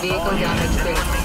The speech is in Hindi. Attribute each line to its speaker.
Speaker 1: vehicle
Speaker 2: damage